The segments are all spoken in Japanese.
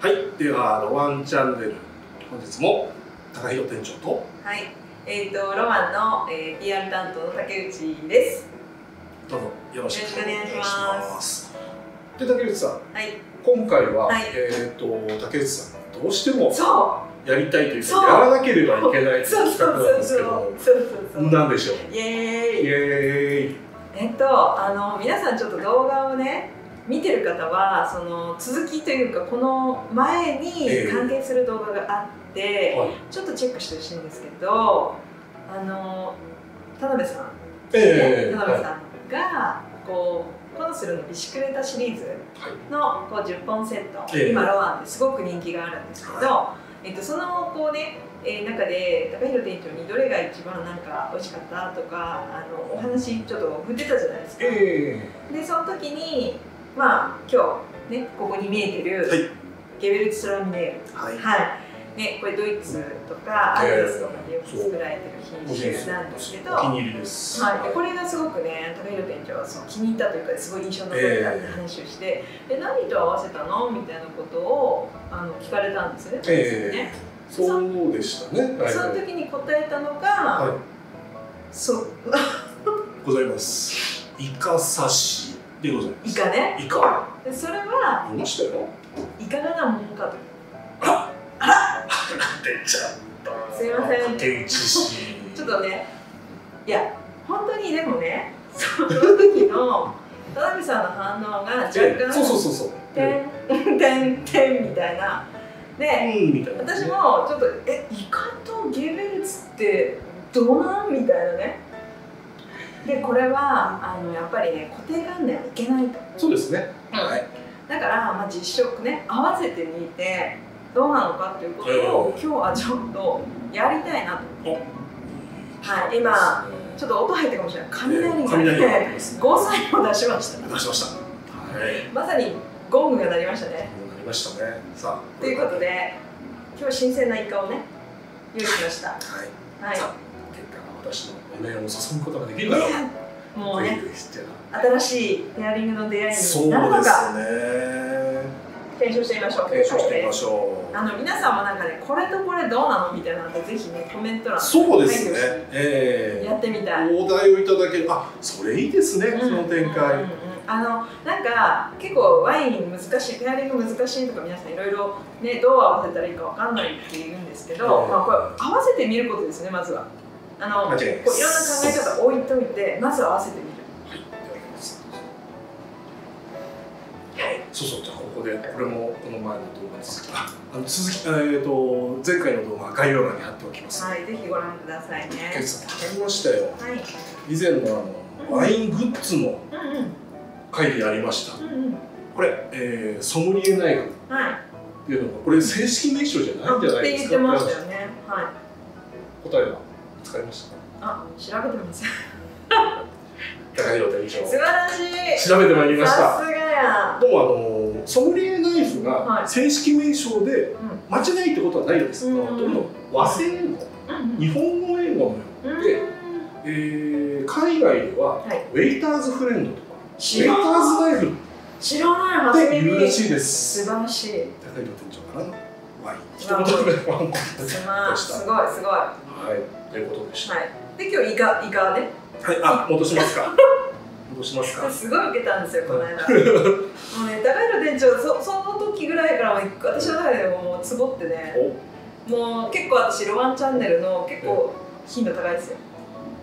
はい、ではロワンチャンネル本日も高弘店長とはい、えっ、とロマンの、えー、PR 担当の竹内です。どうぞよろしくお願いしま。ますで竹内さん、はい、今回は、はいえっ、と竹内さんがどうしてもそやりたいというかやらなければいけない企画なんですけど、そうそうそう。なんでしょう？イエイーイ。エーイ。えっとあの皆さんちょっと動画をね見てる方はその続きというかこの前にええ関係する動画があって、はい。ちょっとチェックしてほしいんですけど、あの田辺さん。ええ田辺さんがこうコノスルのビシクレータシリーズのこう10本セット、ええ今ロワンですごく人気があるんですけど、えっと、そのこうね、えー中で高弘店長にどれが一番なんか美味しかったとかあのお話ちょっと振ってたじゃないですか。えでその時にまあ今日ねここに見えてる、はい。ゲベルツ・スラミネール。えはい。はい。ね、これドイツとかアえ。えイラスとかでよく作られてる品種なんですけど、お気に入りです。はい、でこれがすごくね高弘店長はその気に入ったというかすごい印象に残ったって話をして、で何と合わせたのみたいなことをあの聞かれたんです？よね。ええねそうでしたね。はい。その時に答えたのが、はい。そう。ございます。イカ刺しでございます。イカねイカ。でそれは見ましたよ。いかがなものかと出ちゃった。すいません竹内氏。ちょっとねいや本当にでもね その時の田辺さんの反応が若ええ干そうそうそうそう。「てんてんてん」みたいなでうんみたいな。私もちょっと「えイカとゲベルツってどうなん?」みたいなねでこれはあのやっぱりね固定観念はいけないとそうですね。はい。だから、まあ、実食ね合わせてみてどうなのかっていうことを、今日はちょっとやりたいなとはい今ちょっと音入ったかもしれない雷がね、雷が鳴ってますねゴーサインを出しました出しました。はい。まさにゴングが鳴りましたねこうなりましたね。さあ。ということで今日新鮮なイカをね用意しましたはい。はいさあ結果私のお面を誘うことができるかな。ねもうね新しいペアリングの出会いになるのですかね。検証してみましょう検証してみましょう。あの皆さんもなんかねこれとこれどうなのみたいなのでぜひねコメント欄そうですね。ええやってみたいお題をいただける。あ、それいいですね。その展うんうん開。うんあのなんか結構ワイン難しいペアリング難しいとか皆さんいろいろねどう合わせたらいいかわかんないって言うんですけど、うんまあこれ合わせてみることですねまずはあのこうい間違いないろんな考え方置いといてまずは合わせてみるはい。そうそう。じゃあここでこれもこの前の動画です。あ、あの続きえっ、と前回の動画概要欄に貼っておきます。はいぜひご覧くださいねケイさんわかりましたよ。はい以前のあのワイングッズのうんうん回でやりました。うんうんこれ、えー、ソムリエナイフっはいていうのがこれ正式名称じゃないんじゃないってですか？言ってましたよねはい答えは？見つかりました。あ調べてみます。高弘店長素晴らしい。調べてまいりました。さすがや。どうもあのソムリエナイフはい。が正式名称でうん。間違いってことはないです。うん。ほとんど和製英語、うん。日本語英語のよううんで、えー、海外では、はい。ウェイターズフレンドとかウェイターズナイフ。っ知らない初て耳言うらしいです。素晴らしい。高弘店長からのワイン。一わ。言でワンコすまでした。すごいすごいははい、ということでした。い。で今日イカイカね。はい、あ、戻しますか。戻しますか。すごい受けたんですよこの間。もうね高弘店長そその時ぐらいからもう私の中でもうツボってねお、もう結構私ロワンチャンネルの結構頻度高いですよ。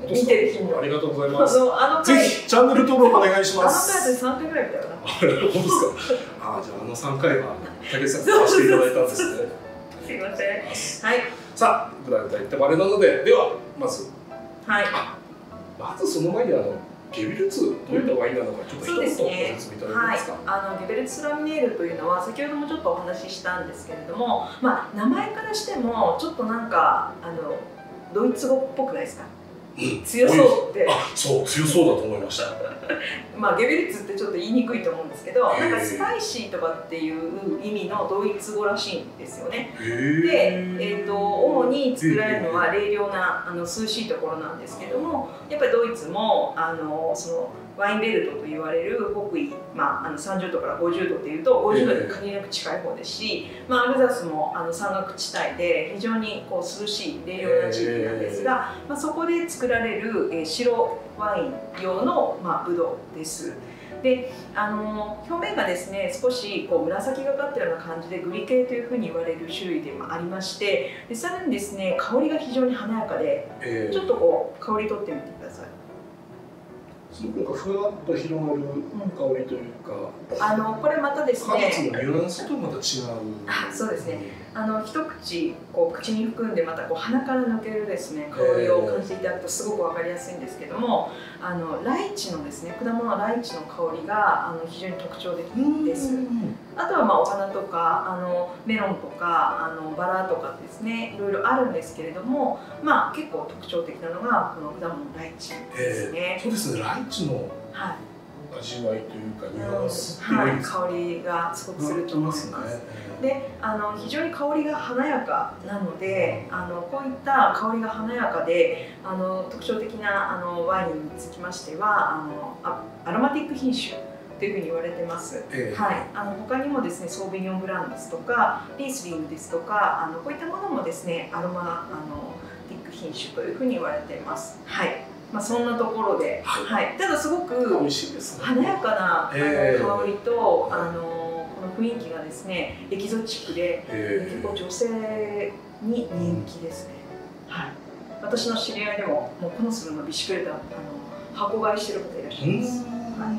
見てる頻度。ありがとうございあます。のあの回。ぜひチャンネル登録お願いしあの回ます。で3回ぐらい見たよな。あ、本当ですか。あ、じゃああの三回は竹内さんにさせていただいたんですね。すいません。はいさあ、ぐだぐだ言ってもあれなので、ではまず。はい。まずその前にあのゲビルツどういったワインなのかちょっと一言ご説明いただけはいますか？、あのゲベルツスラミネールというのは先ほどもちょっとお話ししたんですけれども、まあ、名前からしてもちょっとなんかあのドイツ語っぽくないですか？うん強そうって、あ、そう強そうだと思いました。まあ、ゲベルツってちょっと言いにくいと思うんですけどなんかスパイシーとかっていう意味のドイツ語らしいんですよね。へで、ええー、と主に作られるのは冷涼なあの涼しいところなんですけどもやっぱりドイツもあのそのワインベルトと言われる北緯、まあ、あの30度から50度っていうと50度に限りなく近い方ですし、まあ、アルザスもあの山岳地帯で非常にこう涼しい冷涼な地域なんですが、まあ、そこで作られる、えー、白ワイン用の、まあ、ブドウです。であの表面がですね少しこう紫がかったような感じでグリ系というふうに言われる種類でもありましてでさらにですね香りが非常に華やかで、えー、ちょっとこう香り取ってみてください。すごくふわっと広がる香りというか、うん、あのこれまたですね。果物のニュアンスとまた違う。あそうですねあの一口こう口に含んでまたこう鼻から抜けるですね香りを感じていただくとすごく分かりやすいんですけどもあのライチのですね果物ライチの香りがあの非常に特徴的です。あとはまあお花とかあのメロンとかあのバラとかですねいろいろあるんですけれどもまあ結構特徴的なのがこの果物ライチですね、そうですねライチの味わいというかニュアンス。はい、香りがすごくすると思います、であの非常に香りが華やかなのであのこういった香りが華やかであの特徴的なあのワインにつきましてはあのアアロマティック品種というふうに言われてます、えはい、あの他にもですねソービニョンブランですとかリースリングですとかあのこういったものもですねアロマあのティック品種というふうに言われています。はいまあ、そんなところで、はい、はい、ただすごく華やかな、えー、香りと、あのの雰囲気がですねエキゾチックで、えー、結構女性に人気ですね、はい、私の知り合いでももうこのスルのビシクレタあの箱買いしてる方いらっしゃいます、は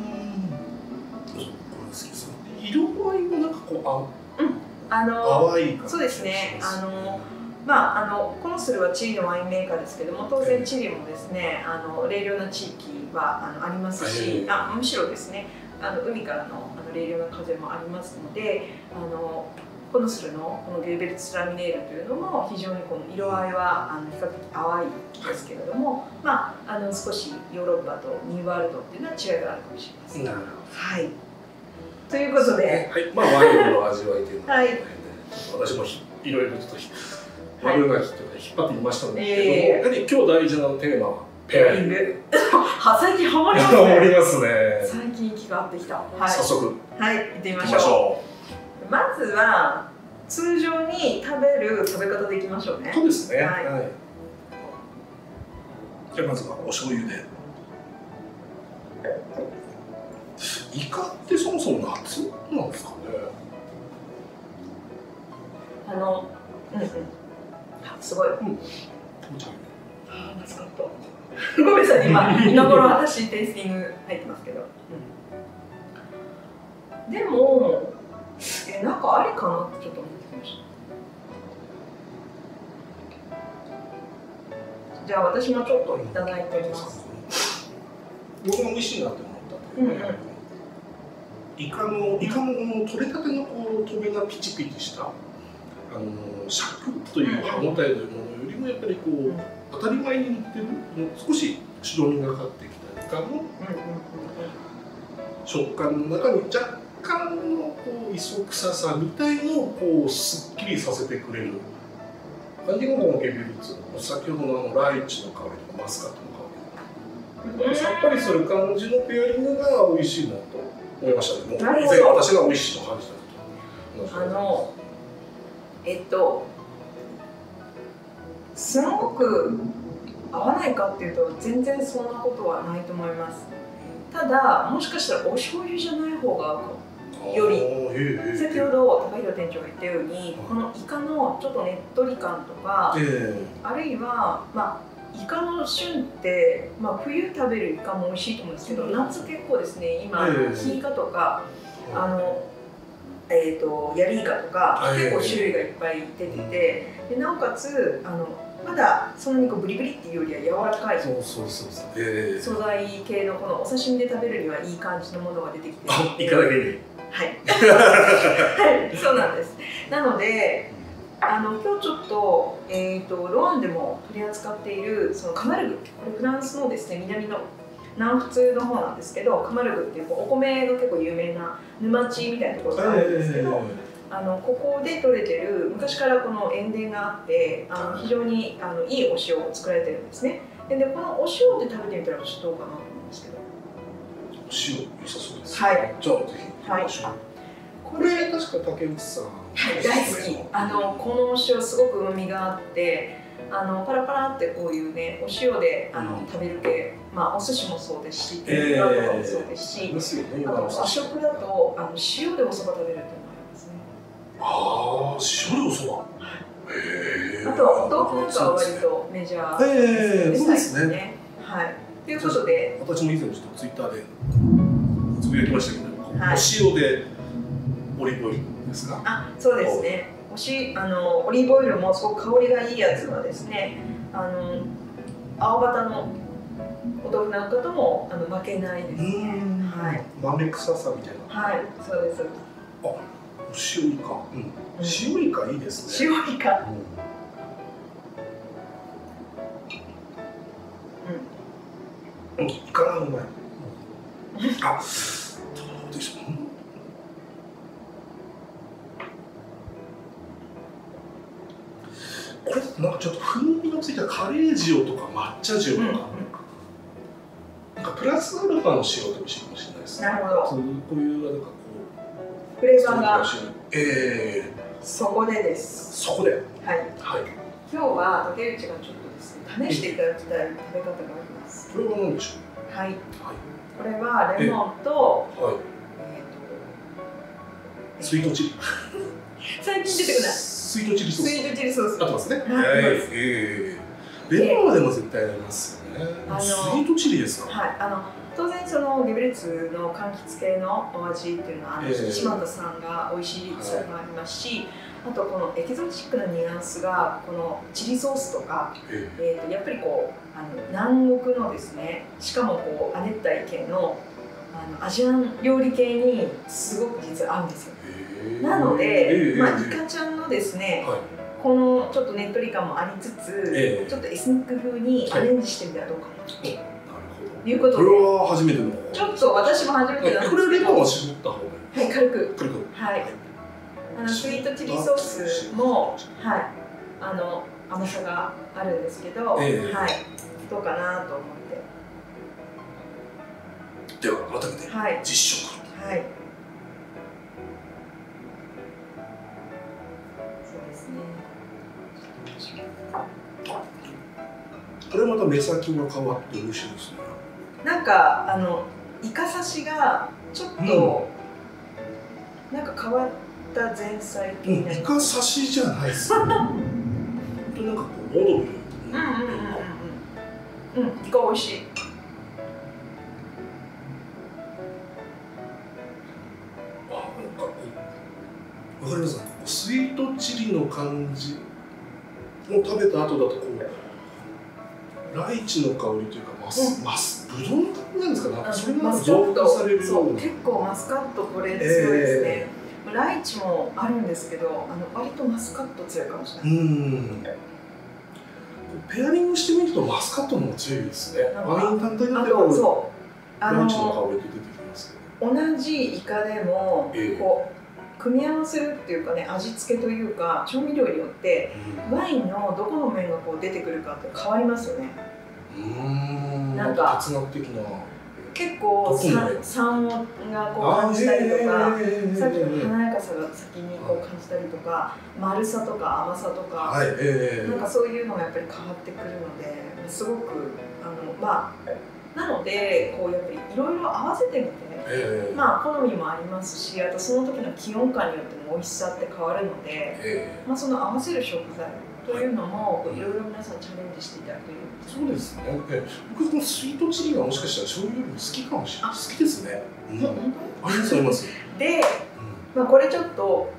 い、色合いもなんかこうあ、うん、あの淡いそうですね。あのまあ、あのコノスルはチリのワインメーカーですけども当然チリもですねあの冷涼な地域はあのありますし、あむしろですねあの海からのあの冷涼な風もありますのであのコノスルのこのゲルベルツラミネールというのも非常にこの色合いはあの比較的淡いですけれども、まあ、あの少しヨーロッパとニューワールドっていうのは違いがあるかもしれません。なるほど。はい。ということで、はい。まあ、ワインの味わいというのは、はい、私もいろいろちょっと悪ガキとか引っ張っていましたんですけども、え今日大事なテーマはペアリング。最近ハマりますね。ハマりますね。最近気が合ってきた。はい、早速。はい、行ってみましょう。まずは通常に食べる食べ方でいきましょうね。そうですね。はい。はい、じゃあまずはお醤油で。イカってそもそも夏なんですかね？あの、うんうん。すごい。うん。ああ、夏かった。ごめんなさい今 今頃私テイスティング入ってますけど、うん、でもえなんかありかなってちょっと思ってきましたじゃあ私もちょっといただいてみます僕も美味しいなって思ったんだけど、うんイカのイカの取れたてのこうトゲがピチピチしたあのシャクッという歯応えというものよりもやっぱりこう、当たり前に塗ってる少し白みがかってきたイカの食感の中に若干のこう磯臭さみたいのをこうすっきりさせてくれる。感じがこのケビルツ先ほどのあのライチの香りとかマスカットの香りさっぱりする感じのペアリングが美味しいなと思いましたね。もう以前私が美味しいと感じたあのえっとすごく合わないかっていうと全然そんなことはないと思います。ただもしかしたらお醤油じゃない方がより先ほど高弘店長が言ったようにこのイカのちょっとねっとり感とか、あるいはまあイカの旬って、まあ、冬食べるイカも美味しいと思うんですけど夏結構ですね今キイカとかあのえーと、ヤリイカとか結構種類がいっぱい出てて、でなおかつあのまだそんなにこうブリブリっていうよりは柔らかいそうそうそうそう、えー、素材系のこのお刺身で食べるにはいい感じのものが出てきて。あいかだけにはい。はいそうなんです。なのであの今日ちょっと,、えーと、ロアンでも取り扱っているそのカマルグ。これフランスのですね南の南仏の方なんですけどカマルグっていうお米が結構有名な沼地みたいなところがあるんですけど、えーあのここで取れてる昔からこの塩田があってあの非常にあのいいお塩を作られてるんですねでこのお塩って食べてみたらちょっとどうかなと思うんですけど塩良さそうです。はい。じゃあぜひ行きましょう。これ確か竹内さん。はい、大好き。あのこのお塩すごく旨味があって、あのパラパラってこういうねお塩であの、うん食べる系、まあお寿司もそうですし、え天ぷらとかもそうですし、ですよね。あと和食だとあの塩でお蕎麦食べるっていうのがありますね。ああ、塩でおそば。へえ。あとはお豆腐なんかは割とメジャーええそうですね。はい。ということで、私も以前ちょっとツイッターでつぶやきましたけど、はいお塩でオリーブオイルですか？あ、そうですね。おしあのオリーブオイルもすごく香りがいいやつはですね、あの青バタのお豆腐なんかともあの負けないですね。はい。豆臭さみたいな。はい、そうです。塩イカ。うん。塩イカいいですね。塩イカ。うん。うん。イカがうまい。あ、どうでしょう。うんこれなんかちょっと風味のついたカレー塩とか抹茶塩とか、うんプラスアルファの塩でもしいかもしれないですね。なるほど。そういうこういうなんかこフレーうバーがええそこでです。そこで、はい。はい。今日は竹内がちょっとですね、試していただきたい食べ方があります。これは何でしょはい。う。これはレモンと、はい。はい。えーとスイートチリ。最近出てこない。スイートチリソース。スイートチリソース。合ってますね。はいええレモンはでも絶対あります。あのスイートチリですか？はい、あの当然そのゲベルツの柑橘系のお味っていうのはあの、ええ島田さんが美味しいそれもありますし、あとこのエキゾチックなニュアンスがこのチリソースとか、ええー、とやっぱりこうあの南国のですねしかもこう亜熱帯系のあのアジアン料理系にすごく実は合うんですよ。えなので、ええまあ、ええイカちゃんのですね、はい。このちょっとねっとり感もありつつ、ええ。ちょっとエスニック風にアレンジしてみたらどうかなとなるいうこと。これは初めての。ちょっと私も初めてなんですけど、これレモンは絞った方がいい。はい、軽く、軽く。はい、あのスイートチリソースも、はい、あの甘さがあるんですけど、ええ。はい、どうかなと思っでは改めてて、はい、実食。はい。これまた目先が変わって美味しいですね。なんかあのイカ刺しがちょっと、なんか変わった前菜系うん、イカ刺。しじゃないですよ。本当になんかこうオードブル。うんうんうんうんうん。うん、イカ美味しい。あ、なんかこうわかります？スイートチリの感じを食べた後だとこうライチの香りというかマス、マスブドウなんですかね。それがマスカッ増幅されるよな。結構マスカットこれ強いですね。ライチもあるんですけど、あの割とマスカット強いかもしれない。うん。ペアリングしてみるとマスカットの方が強いですね。ワイン単体だあとそう、あライチのの香りって出てきますけど。同じイカでもええこう組み合わせるっていうかね味付けというか調味料によってワインのどこの面がこう出てくるかって変わりますよね。うん。なんか。結構酸酸がこう感じたりとか。ええさっきの華やかさが先にこう感じたりとか丸さとか甘さとか、はい、ええなんかそういうのがやっぱり変わってくるのですごくあのまあなのでこうやっぱりいろいろ合わせてみて、ええまあ好みもありますしあとその時の気温感によっても美味しさって変わるので、えまあ、その合わせる食材というのもいろいろ皆さんチャレンジしていただくというえそうですね。ええ僕このスイートチリがもしかしたら醤油よりも好きかもしれない。好きですね。うん。本ありますあります。当で、うまあ、これちょっと、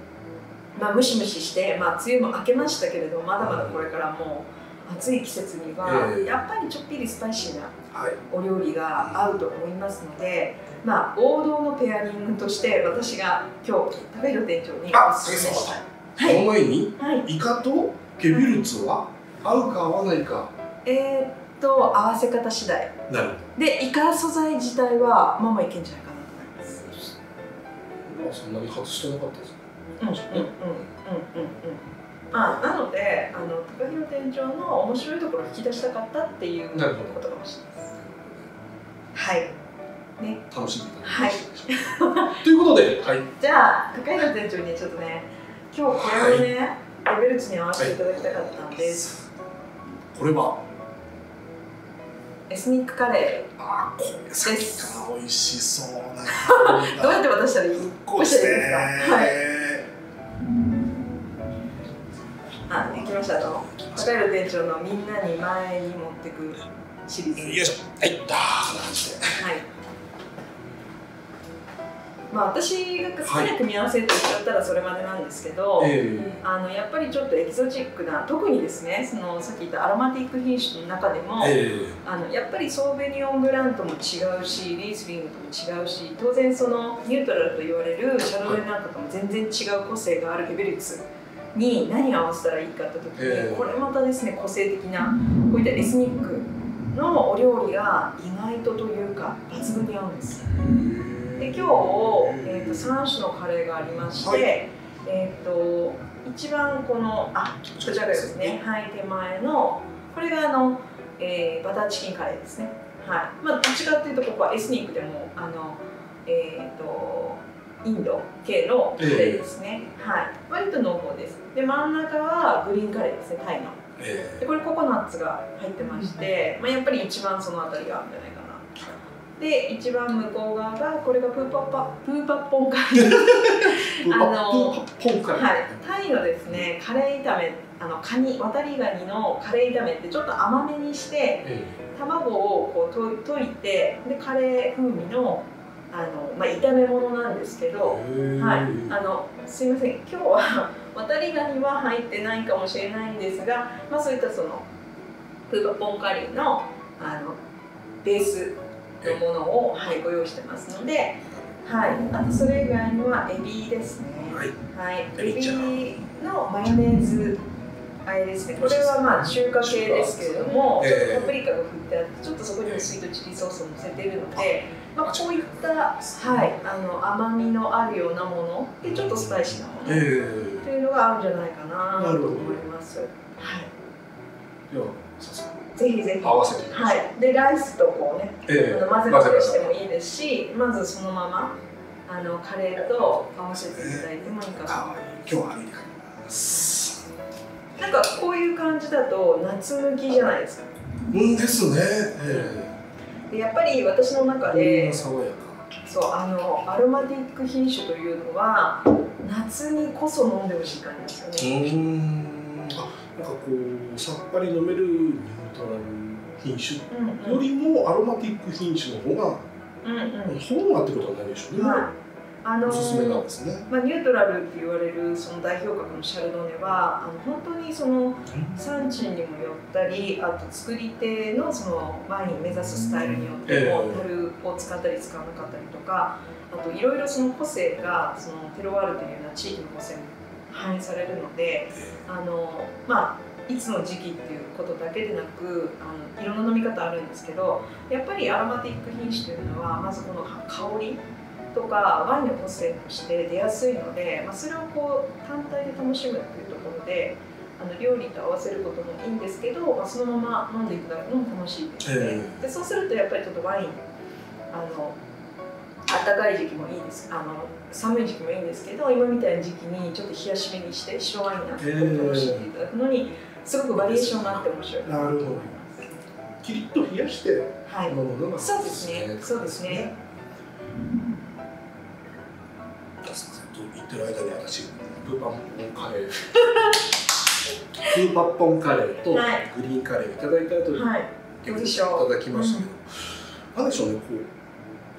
まあ、ムシムシして、まあ、梅雨も明けましたけれどまだまだこれからもう暑い季節には、ええやっぱりちょっぴりスパイシーな。お料理が合うと思いますので、まあ、王道のペアリングとして私が今日食べる店長にあおすすめしたい。その？前に？はい、イカと？ゲビルツは？合うか合わないか。えーっと合わせ方次第なるでイカ素材自体はまあまあいけんじゃないかなと思います。ほど。そんなに外してなかったですね。うんうんうんうんうんうん。あなのであの高弘店長の面白いところを引き出したかったっていうこなるほどとかもしれないです。はい。ね。楽しんでいただけましたでしょうか、ということで、はい、じゃあ高平店長にちょっとね今日これをね、レベル値に合わせていただきたかったんです、これは？エスニックカレあーこれさっきから美味しそうなーどうやって渡したらいい？こうですね。はい。あできました。と高平店長のみんなに前に持ってくシリーズ。よいしょ。はい。ダーッしてはいまあ私が好きな組み合わせって言っちゃったらそれまでなんですけど、えあのやっぱりちょっとエキゾチックな特にですねそのさっき言ったアロマティック品種の中でも、えあのやっぱりソーベニオンブランドも違うしリースリングとも違うし当然そのニュートラルと言われるシャルドネなんかとも全然違う個性があるゲベルツに何を合わせたらいいかって時に、ええこれまたですね個性的なこういったエスニックのお料理が意外とというか抜群に合うんです。で今日、えー、と3種のカレーがありまして、はい。えっ、と一番このあこちらですね。はい手前のこれがあの、えーバターチキンカレーですね。はい。まあどっちかっていうとここはエスニックでもあのえっ、とインド系のカレーですね、はい。割と濃厚です。で真ん中はグリーンカレーですねタイのえでこれココナッツが入ってまして、まあ、やっぱり一番そのあたりがあるんじゃないかな。で一番向こう側がこれがプーパッパ。プーパッポンカレー。ー、あのはい。タイのですねカレー炒めあのカニ渡りガニのカレー炒めってちょっと甘めにしてえ卵をこうと溶いてでカレー風味のあの、まあ、炒め物なんですけど、ーはい、あのすいません。今日は渡りガニは入ってないかもしれないんですが、まあ、そういったそのプーパポンカリーのあのベースのものを、はい、ご用意してますので、はい、あとそれ以外にはエビですね、はい。はい、エビのマヨネーズあれですね。これはまあ中華系ですけれども、ええ。ちょっとパプリカが振ってあってちょっとそこにもスイートチリソースを乗せているので、まあ、こういった、はい、あの甘みのあるようなものでちょっとスパイシーなもの、えっていうのがあるんじゃないかなと思います。はぜひぜひ。合わせてはい、でライスとこうね、えあの混ぜ混ぜしてもいいですし、まずそのままあのカレーと合わせていただいてもいいかな。かわいい。今日は歩いて帰りますなんかこういう感じだと夏向きじゃないですか？うんですね。えでやっぱり私の中えで、爽やか。そうあのアロマティック品種というのは夏にこそ飲んでほしい感じですよね。うん。あなんかこうさっぱり飲めるニュートラル品種よりもアロマティック品種の方がうんうん。本がってことはないでしょうね、はい。あのおすすめなんーですね。まあ、ニュートラルって言われるその代表格のシャルドネはあの本当にその産地にもよったりあと作り手のそのワインを目指すスタイルによっても、え樽を使ったり使わなかったりとかあといろいろその個性がそのテロワールというような地域の個性に反映されるのであのまあいつの時期っていうことだけでなくあのいろんな飲み方あるんですけどやっぱりアロマティック品種というのはまずこの香りとかワインの個性として出やすいので、まあ、それをこう単体で楽しむっていうところであの料理と合わせることもいいんですけど、まあ、そのまま飲んでいただくのも楽しいですね、えでそうするとやっぱりちょっとワインあの暖かい時期もいいですあの寒い時期もいいんですけど今みたいな時期にちょっと冷やしめにして白ワインなんかを楽しんでいただくのにすごくバリエーションがあって面白い。かなるほど。キリッと冷やしてはい飲むのがそうですね。そうですねってる間に私プーパンポンカレー。プーパッポンカレーとグはい。リーンカレーをいただいた後にはい。いただきましたけど、なんでしょうねこ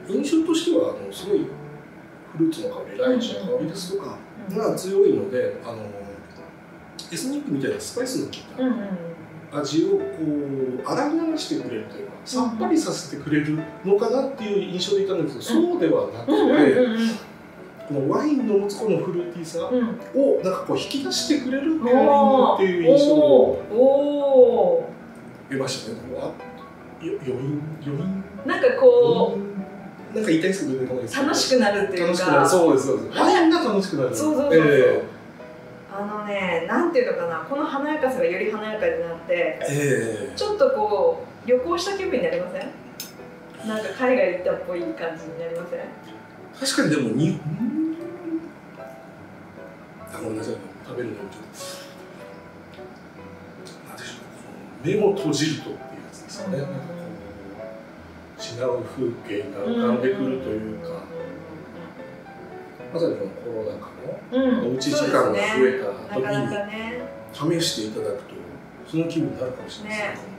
う印象としてはあのすごいフルーツの香りライチの香りですとかうん。が強いのであのエスニックみたいなスパイスの効いたうんうん。味をこう洗い流してくれるというかさっぱりさせてくれるのかなっていう印象でいたんですけど、そうではなくて、うんうんうんこのワインの持つこのフルーティーさうん。をなんかこう引き出してくれるペアリングおっていう印象をおお得ましたね。余韻余韻？なんかこなんか言いたいですけど出てこないですけどう楽しくなるっていうか。楽しくなる。そうですそうです。ワインが楽しくなる。そうそうそうそう。えあのねなんていうのかな。この華やかさがより華やかになってええ。ちょっとこう旅行した気分になりません？えなんか海外行ったっぽい感じになりません？確かにでも日本あごめんなさい食べるのにちょっとなんでしょう。目を閉じるとっていうやつですかね、なんかこう違う風景が浮かんでくるというか、まさにこのコロナ禍のうん。おうち時間が増えた時に試していただくとその気分になるかもしれないですねね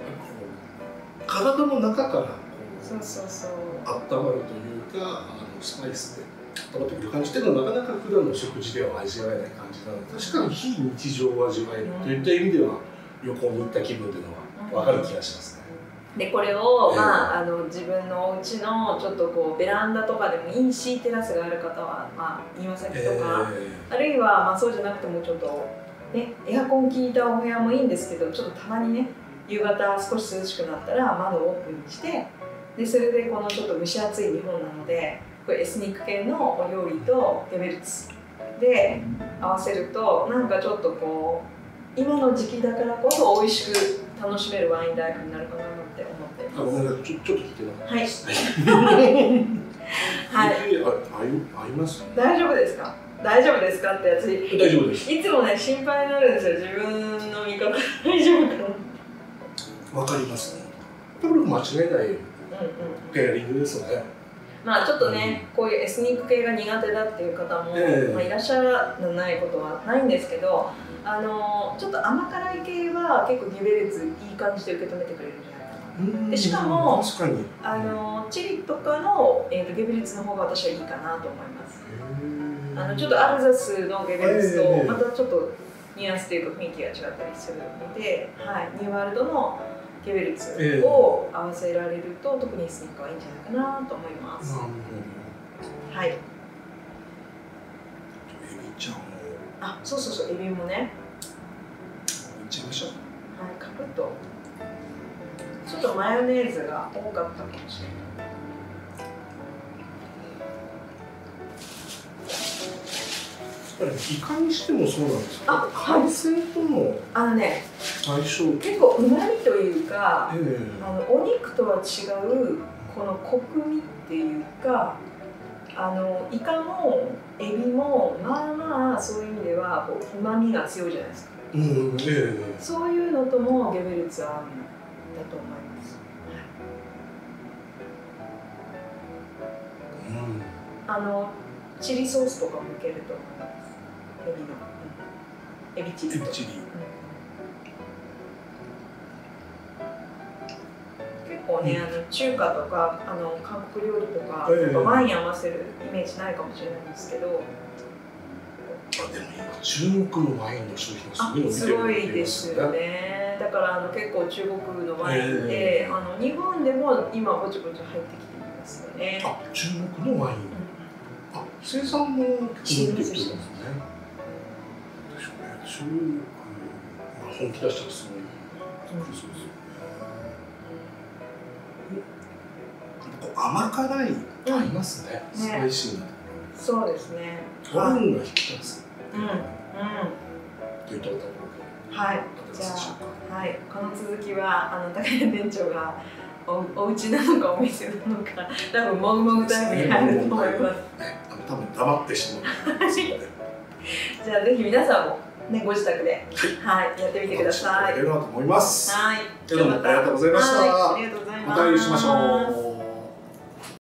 体の中からこそうそうそうう。温まるというかあのスパイスで温まってくる感じっていうのはなかなか普段の食事では味わえない感じなの。で確かに非日常を味わえるといった意味では旅行に行った気分というのは分かる気がしますね。でこれを、ええ。まあ、あの自分のお家のちょっとこうベランダとかでもいいしテラスがある方は、まあ、庭先とか、あるいは、まあ、そうじゃなくてもちょっと、ね、エアコン効いたお部屋もいいんですけどちょっとたまにね夕方少し涼しくなったら窓をオープンにしてでそれでこのちょっと蒸し暑い日本なのでエスニック系のお料理とゲベルツで合わせるとなんかちょっとこう今の時期だからこそ美味しく楽しめるワインライフになるかなって思ってあごめんなさい。ちょちょっと聞いてなかったはい。はい。えーあ合います？大丈夫ですか？大丈夫ですかってやつい大丈夫です。つもね心配になるんですよ。自分の味覚大丈夫かなわかりますね。間違いないペアリングですね。まあちょっとね、こういうエスニック系が苦手だっていう方も、ええ。まあ、いらっしゃらないことはないんですけどあのちょっと甘辛い系は結構ギベレツいい感じで受け止めてくれるんじゃないかな。うん。でしかも確かに。あのチリとかの、えー、とゲベレツの方が私はいいかなと思います。あのちょっとアルザスのゲベレツええ。とまたちょっとニュアンスというか雰囲気が違ったりするので、はい、ニューワールドのゲベルツを合わせられると、特にエスニックはいいんじゃないかなと思います。なるほはい。ど。エビちゃんをあ、そうそうそう、エビもね、いっちゃいましょう。はい、かぶと。ちょっとマヨネーズが多かったかもしれない。やっぱりイカにしてもそうなんですけど、あ海鮮とのあのね、結構うまみというか、えあのお肉とは違うこのコクみっていうか、あのイカもエビもまあまあそういう意味ではこう旨味が強いじゃないですか。えうん、ええそういうのともゲベルツは合うんだと思います。うん。あのチリソースとかもいけると思います。エビの、うんエビチリと。エビチリ。結構ね、あの中華とかあの韓国料理とか、ええやっぱワイン合わせるイメージないかもしれないんですけど、あでも今中国のワインの消費あがすごいですよね。だからあの結構中国のワインで、えあの日本でも今ぼちぼち入ってきていますよね。あ中国のワイン。あ生産も結構出てきてますね。でしょうね。中国、まあ、本気出したらすごい。そうですよね。甘辛い合いますね。スパイシーな。そうですね。ワインが引き立つ。うんうんといったとこはい。ろでどうでしょうか。はい、この続きはあの高谷店長がおお家なのかお店なのか多分もぐもぐタイムに入ると思います。ね、多分黙ってしまう。じゃあぜひ皆さんもねご自宅ではいやってみてください。やれるなと思います。はい。どうもありがとうございましたはいありがとうございます。またお会いしましょう。